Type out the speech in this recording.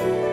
you